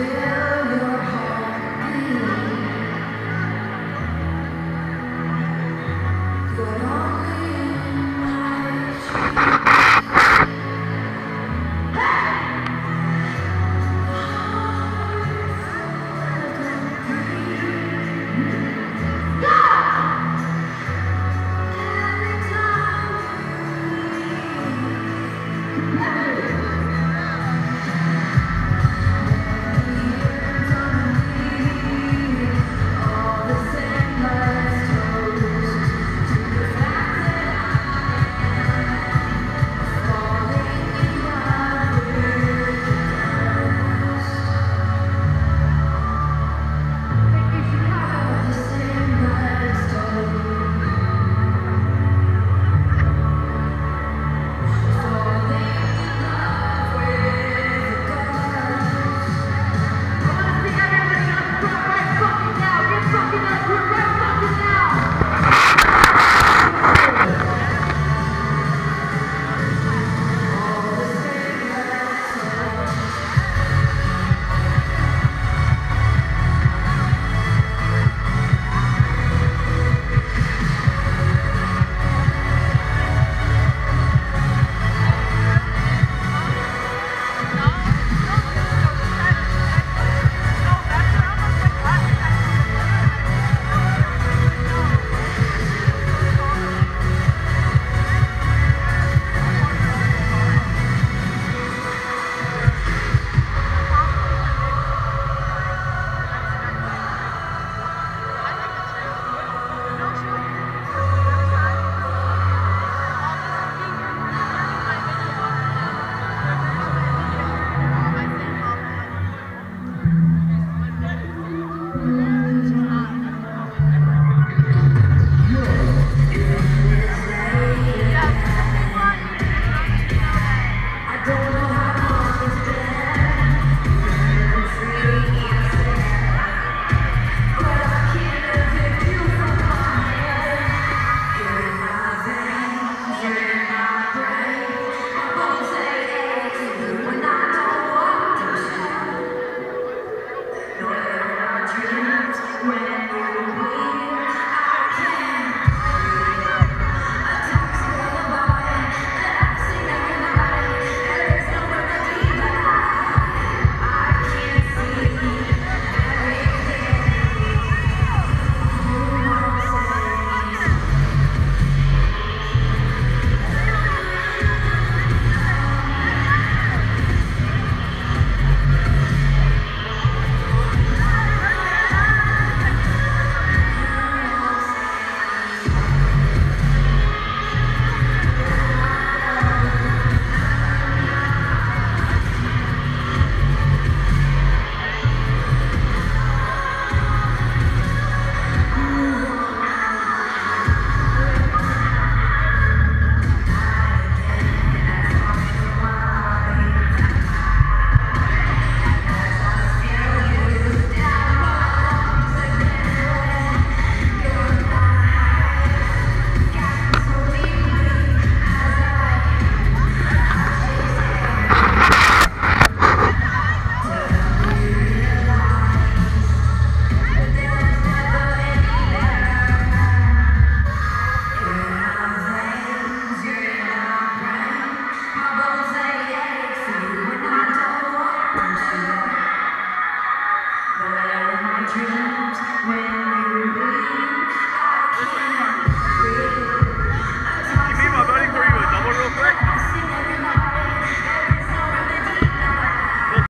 Yeah. dreams when